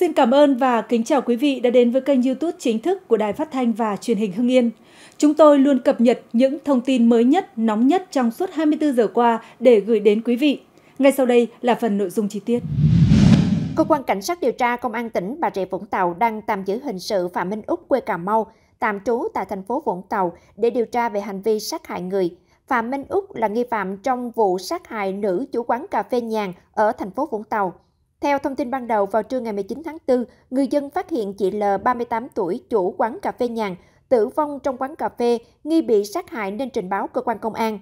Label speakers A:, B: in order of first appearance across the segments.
A: Xin cảm ơn và kính chào quý vị đã đến với kênh YouTube chính thức của Đài Phát thanh và Truyền hình Hưng Yên. Chúng tôi luôn cập nhật những thông tin mới nhất, nóng nhất trong suốt 24 giờ qua để gửi đến quý vị. Ngay sau đây là phần nội dung chi tiết.
B: Cơ quan Cảnh sát điều tra Công an tỉnh Bà Rịa Vũng Tàu đang tạm giữ hình sự Phạm Minh Úc quê Cà Mau, tạm trú tại thành phố Vũng Tàu để điều tra về hành vi sát hại người. Phạm Minh Úc là nghi phạm trong vụ sát hại nữ chủ quán cà phê nhàn ở thành phố Vũng Tàu. Theo thông tin ban đầu, vào trưa ngày 19 tháng 4, người dân phát hiện chị L, 38 tuổi, chủ quán cà phê nhàn, tử vong trong quán cà phê, nghi bị sát hại nên trình báo cơ quan công an.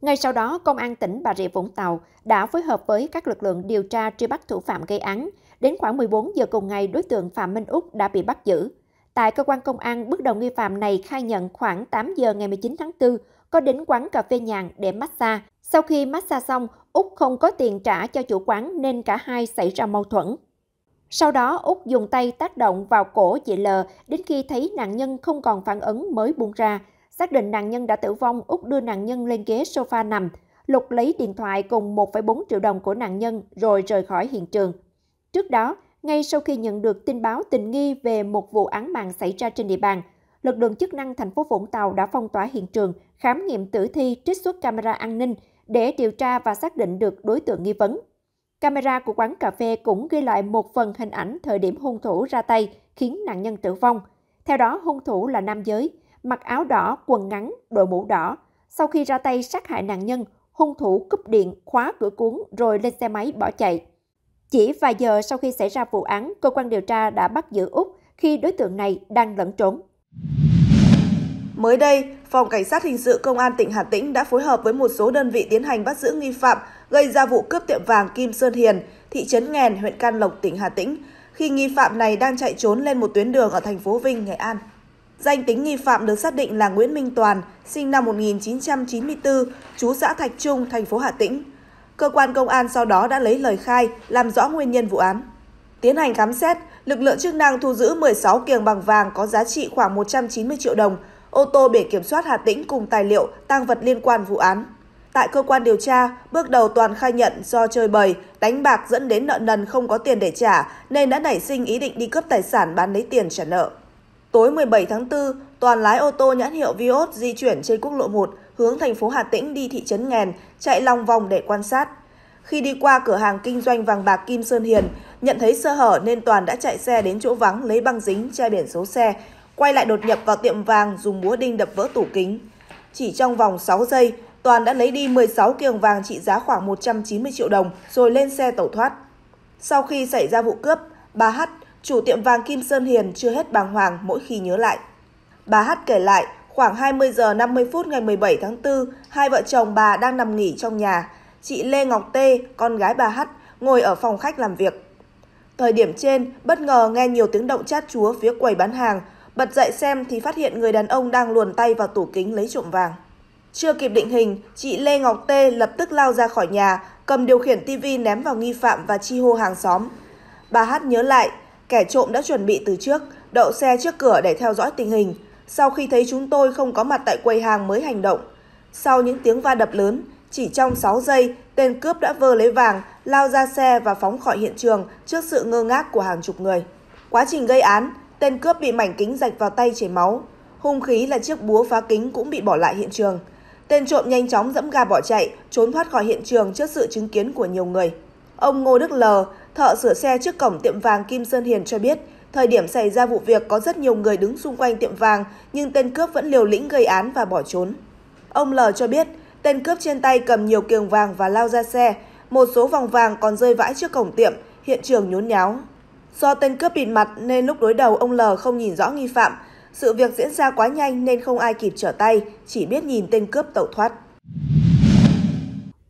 B: Ngay sau đó, Công an tỉnh Bà Rịa Vũng Tàu đã phối hợp với các lực lượng điều tra truy bắt thủ phạm gây án. Đến khoảng 14 giờ cùng ngày, đối tượng Phạm Minh Úc đã bị bắt giữ. Tại cơ quan công an, bước đầu nghi phạm này khai nhận khoảng 8 giờ ngày 19 tháng 4 có đến quán cà phê nhàn để massage. Sau khi massage xong, Úc không có tiền trả cho chủ quán nên cả hai xảy ra mâu thuẫn. Sau đó, Úc dùng tay tác động vào cổ chị L đến khi thấy nạn nhân không còn phản ứng mới buông ra. Xác định nạn nhân đã tử vong, Úc đưa nạn nhân lên ghế sofa nằm, Lục lấy điện thoại cùng 1,4 triệu đồng của nạn nhân rồi rời khỏi hiện trường. Trước đó, ngay sau khi nhận được tin báo tình nghi về một vụ án mạng xảy ra trên địa bàn, lực lượng chức năng thành phố Vũng Tàu đã phong tỏa hiện trường, khám nghiệm tử thi, trích xuất camera an ninh để điều tra và xác định được đối tượng nghi vấn. Camera của quán cà phê cũng ghi lại một phần hình ảnh thời điểm hung thủ ra tay khiến nạn nhân tử vong. Theo đó, hung thủ là nam giới, mặc áo đỏ, quần ngắn, đội mũ đỏ. Sau khi ra tay sát hại nạn nhân, hung thủ cúp điện, khóa cửa cuốn rồi lên xe máy bỏ chạy. Chỉ vài giờ sau khi xảy ra vụ án, cơ quan điều tra đã bắt giữ Úc khi đối tượng này đang lẫn trốn.
C: Mới đây, Phòng Cảnh sát Hình sự Công an tỉnh Hà Tĩnh đã phối hợp với một số đơn vị tiến hành bắt giữ nghi phạm gây ra vụ cướp tiệm vàng Kim Sơn Hiền, thị trấn Nghèn, huyện Can Lộc, tỉnh Hà Tĩnh, khi nghi phạm này đang chạy trốn lên một tuyến đường ở thành phố Vinh, Nghệ An. Danh tính nghi phạm được xác định là Nguyễn Minh Toàn, sinh năm 1994, trú xã Thạch Trung, thành phố Hà Tĩnh. Cơ quan công an sau đó đã lấy lời khai, làm rõ nguyên nhân vụ án. Tiến hành khám xét, lực lượng chức năng thu giữ 16 kiềng bằng vàng có giá trị khoảng 190 triệu đồng, ô tô biển kiểm soát Hà Tĩnh cùng tài liệu, tăng vật liên quan vụ án. Tại cơ quan điều tra, bước đầu Toàn khai nhận do chơi bời, đánh bạc dẫn đến nợ nần không có tiền để trả nên đã nảy sinh ý định đi cướp tài sản bán lấy tiền trả nợ. Tối 17 tháng 4, Toàn lái ô tô nhãn hiệu Vios di chuyển trên quốc lộ 1 hướng thành phố Hà Tĩnh đi thị trấn Nghèn, chạy lòng vòng để quan sát. Khi đi qua cửa hàng kinh doanh vàng bạc Kim Sơn Hiền, nhận thấy sơ hở nên Toàn đã chạy xe đến chỗ vắng lấy băng dính che biển số xe, quay lại đột nhập vào tiệm vàng dùng búa đinh đập vỡ tủ kính. Chỉ trong vòng 6 giây, Toàn đã lấy đi 16 kiềng vàng trị giá khoảng 190 triệu đồng rồi lên xe tẩu thoát. Sau khi xảy ra vụ cướp, bà H, chủ tiệm vàng Kim Sơn Hiền chưa hết bàng hoàng mỗi khi nhớ lại. Bà H kể lại, khoảng 20 giờ 50 phút ngày 17 tháng 4, hai vợ chồng bà đang nằm nghỉ trong nhà. Chị Lê Ngọc Tê, con gái bà H, ngồi ở phòng khách làm việc. Thời điểm trên, bất ngờ nghe nhiều tiếng động chát chúa phía quầy bán hàng, bật dậy xem thì phát hiện người đàn ông đang luồn tay vào tủ kính lấy trộm vàng. Chưa kịp định hình, chị Lê Ngọc Tê lập tức lao ra khỏi nhà, cầm điều khiển tivi ném vào nghi phạm và chi hô hàng xóm. Bà Hát nhớ lại, kẻ trộm đã chuẩn bị từ trước, đậu xe trước cửa để theo dõi tình hình. Sau khi thấy chúng tôi không có mặt tại quầy hàng mới hành động. Sau những tiếng va đập lớn, chỉ trong 6 giây, tên cướp đã vơ lấy vàng, lao ra xe và phóng khỏi hiện trường trước sự ngơ ngác của hàng chục người. Quá trình gây án, tên cướp bị mảnh kính rạch vào tay chảy máu. Hung khí là chiếc búa phá kính cũng bị bỏ lại hiện trường. Tên trộm nhanh chóng dẫm ga bỏ chạy, trốn thoát khỏi hiện trường trước sự chứng kiến của nhiều người. Ông Ngô Đức L, thợ sửa xe trước cổng tiệm vàng Kim Sơn Hiền cho biết, thời điểm xảy ra vụ việc có rất nhiều người đứng xung quanh tiệm vàng, nhưng tên cướp vẫn liều lĩnh gây án và bỏ trốn. Ông L cho biết, tên cướp trên tay cầm nhiều kiềng vàng và lao ra xe, một số vòng vàng còn rơi vãi trước cổng tiệm, hiện trường nhốn nháo. Do tên cướp bịt mặt nên lúc đối đầu ông L không nhìn rõ nghi phạm, sự việc diễn ra quá nhanh nên không ai kịp trở tay, chỉ biết nhìn tên cướp tẩu thoát.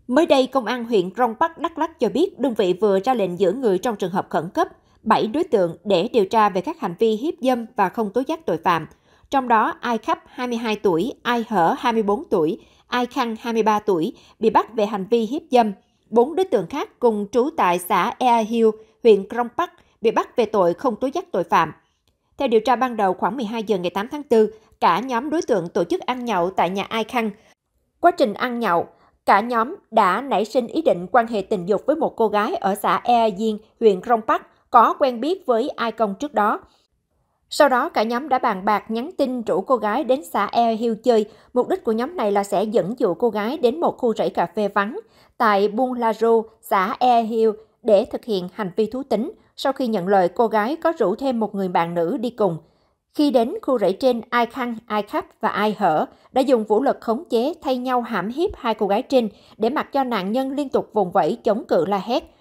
B: Mới đây, Công an huyện Rong Bắc, Đắk Lắk cho biết đơn vị vừa ra lệnh giữ người trong trường hợp khẩn cấp 7 đối tượng để điều tra về các hành vi hiếp dâm và không tố giác tội phạm. Trong đó, Ai Khắp 22 tuổi, Ai Hở 24 tuổi, Ai Khăn 23 tuổi bị bắt về hành vi hiếp dâm. Bốn đối tượng khác cùng trú tại xã Ea Hill, huyện Krông Bắc bị bắt về tội không tố giác tội phạm. Theo điều tra ban đầu, khoảng 12 giờ ngày 8 tháng 4, cả nhóm đối tượng tổ chức ăn nhậu tại nhà Ai Khăn. Quá trình ăn nhậu, cả nhóm đã nảy sinh ý định quan hệ tình dục với một cô gái ở xã Ea Diên, huyện Krông Bắc, có quen biết với Ai Công trước đó. Sau đó, cả nhóm đã bàn bạc nhắn tin rủ cô gái đến xã e Hill chơi. Mục đích của nhóm này là sẽ dẫn dụ cô gái đến một khu rẫy cà phê vắng tại Buôn La Rô, xã e Hill để thực hiện hành vi thú tính. Sau khi nhận lời, cô gái có rủ thêm một người bạn nữ đi cùng. Khi đến khu rẫy trên, ai khăn, ai khắp và ai hở đã dùng vũ lực khống chế thay nhau hãm hiếp hai cô gái trên để mặc cho nạn nhân liên tục vùng vẫy chống cự la hét.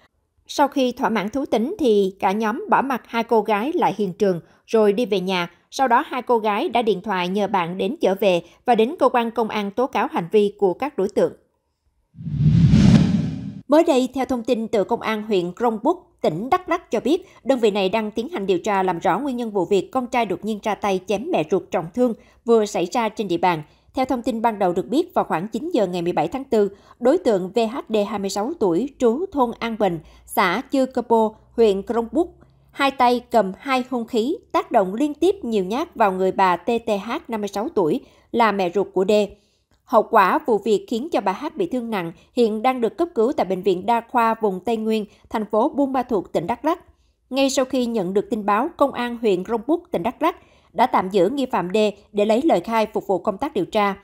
B: Sau khi thỏa mãn thú tính thì cả nhóm bỏ mặt hai cô gái lại hiện trường rồi đi về nhà. Sau đó hai cô gái đã điện thoại nhờ bạn đến chở về và đến cơ quan công an tố cáo hành vi của các đối tượng. Mới đây, theo thông tin từ Công an huyện Krông Búc, tỉnh Đắk Lắk cho biết, đơn vị này đang tiến hành điều tra làm rõ nguyên nhân vụ việc con trai đột nhiên ra tay chém mẹ ruột trọng thương vừa xảy ra trên địa bàn. Theo thông tin ban đầu được biết, vào khoảng 9 giờ ngày 17 tháng 4, đối tượng VHD 26 tuổi, trú thôn An Bình, xã Chư Cơ Pô, huyện Krông Búc, hai tay cầm hai hung khí tác động liên tiếp nhiều nhát vào người bà TTH 56 tuổi, là mẹ ruột của D. Hậu quả vụ việc khiến cho bà H bị thương nặng, hiện đang được cấp cứu tại Bệnh viện Đa khoa vùng Tây Nguyên, thành phố Buôn Ma Thuột, tỉnh Đắk Lắk. Ngay sau khi nhận được tin báo, Công an huyện Rông Búc, tỉnh Đắk Lắk đã tạm giữ nghi phạm D để lấy lời khai phục vụ công tác điều tra.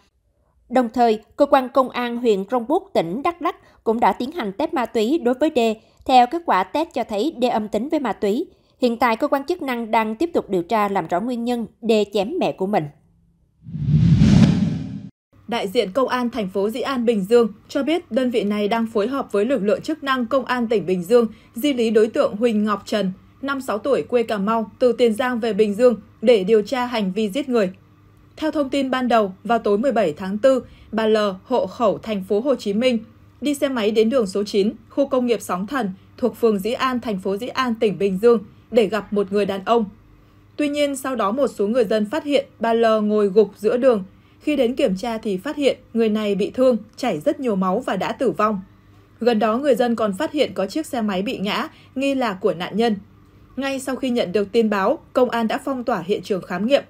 B: Đồng thời, cơ quan công an huyện Rông Búc, tỉnh Đắk Lắk cũng đã tiến hành test ma túy đối với D. Theo kết quả test cho thấy D âm tính với ma túy. Hiện tại, cơ quan chức năng đang tiếp tục điều tra làm rõ nguyên nhân D chém mẹ của mình.
A: Đại diện Công an thành phố Dĩ An, Bình Dương cho biết đơn vị này đang phối hợp với lực lượng chức năng Công an tỉnh Bình Dương di lý đối tượng Huỳnh Ngọc Trần, 56 tuổi quê Cà Mau, từ Tiền Giang về Bình Dương để điều tra hành vi giết người. Theo thông tin ban đầu, vào tối 17 tháng 4, bà L, hộ khẩu thành phố Hồ Chí Minh, đi xe máy đến đường số 9, khu công nghiệp Sóng Thần, thuộc phường Dĩ An, thành phố Dĩ An, tỉnh Bình Dương, để gặp một người đàn ông. Tuy nhiên, sau đó một số người dân phát hiện bà L ngồi gục giữa đường khi đến kiểm tra thì phát hiện người này bị thương, chảy rất nhiều máu và đã tử vong. Gần đó người dân còn phát hiện có chiếc xe máy bị ngã, nghi là của nạn nhân. Ngay sau khi nhận được tin báo, công an đã phong tỏa hiện trường khám nghiệm.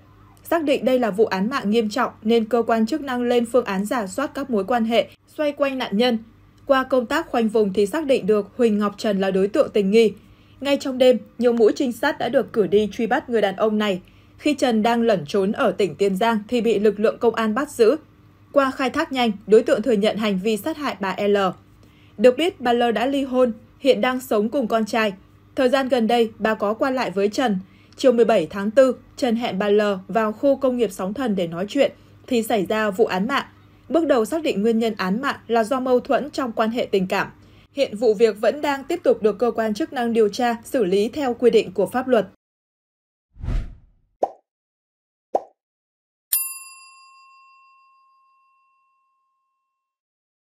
A: Xác định đây là vụ án mạng nghiêm trọng nên cơ quan chức năng lên phương án giả soát các mối quan hệ xoay quanh nạn nhân. Qua công tác khoanh vùng thì xác định được Huỳnh Ngọc Trần là đối tượng tình nghi. Ngay trong đêm, nhiều mũi trinh sát đã được cử đi truy bắt người đàn ông này – khi Trần đang lẩn trốn ở tỉnh Tiền Giang thì bị lực lượng công an bắt giữ. Qua khai thác nhanh, đối tượng thừa nhận hành vi sát hại bà L. Được biết, bà L đã ly hôn, hiện đang sống cùng con trai. Thời gian gần đây, bà có qua lại với Trần. Chiều 17 tháng 4, Trần hẹn bà L vào khu công nghiệp Sóng Thần để nói chuyện, thì xảy ra vụ án mạng. Bước đầu xác định nguyên nhân án mạng là do mâu thuẫn trong quan hệ tình cảm. Hiện vụ việc vẫn đang tiếp tục được cơ quan chức năng điều tra, xử lý theo quy định của pháp luật.